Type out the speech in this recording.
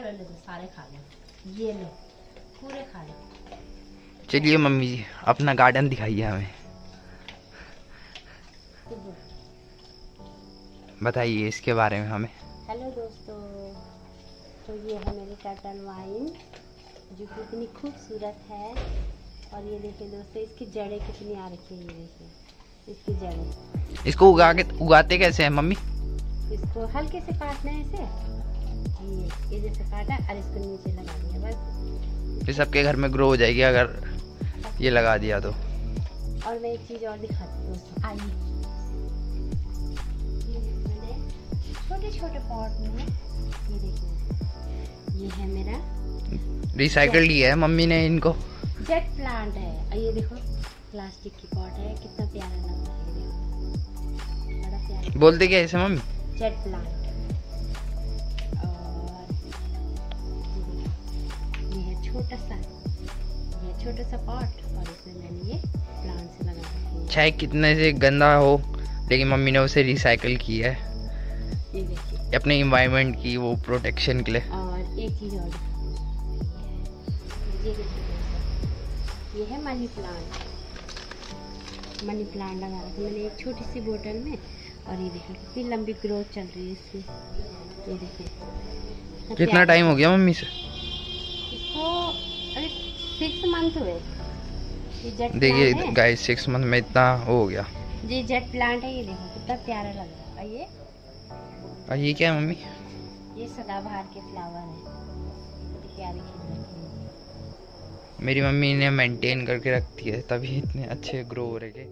लो ले लो सारे खा लो ये लो पूरे खा लो। चलिए मम्मी जी अपना गार्डन दिखाइए हमें। बताइए इसके बारे में हमें। हेलो दोस्तों तो ये है मेरी टर्टल वाइन जो कि इतनी खूबसूरत है। और ये देखिए दोस्तों इसकी जड़ें कितनी आ रखी है ये देखिए। इसकी जड़ें। इसको उगा के उगाते कैसे हैं मम्मी? इसको हल्के से काटना है इसे। ये ये जैसे काटा और इसको नीचे लगा दिया बस। फिर सबके घर में ग्रो हो जाएगी अगर ये लगा दिया तो। और मैं एक चीज़ और दिखाती हूँ दोस्तों। आइए। छोटे छोटे पॉट में ये देखिए। ये है मेरा रिसाइकल लिया है मम्मी ने इनको। जेट प्लांट है। ये देखो प्लास्टिक की पॉट है। कितना प्यारा लग रहा है बोलते क्या ऐसे मम्मी? जेट प्लांट छोटा सा ये छोटा सा पॉट और इसमें मैंने ये प्लांट्स लगा रखे हैं। चाहे कितने से गंदा हो लेकिन मम्मी ने उसे रिसाइकल किया है। ये देखिए। अपने इन्वायरमेंट की वो प्रोटेक्शन के लिए। और एक चीज़ और। ये देखिए ये है मनी प्लांट मनी प्लांट लगा रखा मैंने एक छोटी सी बोतल में और ये देखिए कितनी लंबी ग्रोथ चल रही है इसकी। ये देखिए। कितना टाइम हो गया मम्मी से? सिक्स मंथ हुए। देखिए गाइस सिक्स मंथ में इतना हो गया। जी जेट प्लांट है ये देखो कितना प्यारा लग रहा है। ये और ये क्या है मम्मी? ये सदाबहार के फ्लावर है। प्यारी है। मेरी मम्मी इन्हें मेंटेन करके रखती है तभी इतने अच्छे ग्रो हो रहे